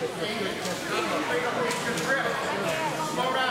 Slow down.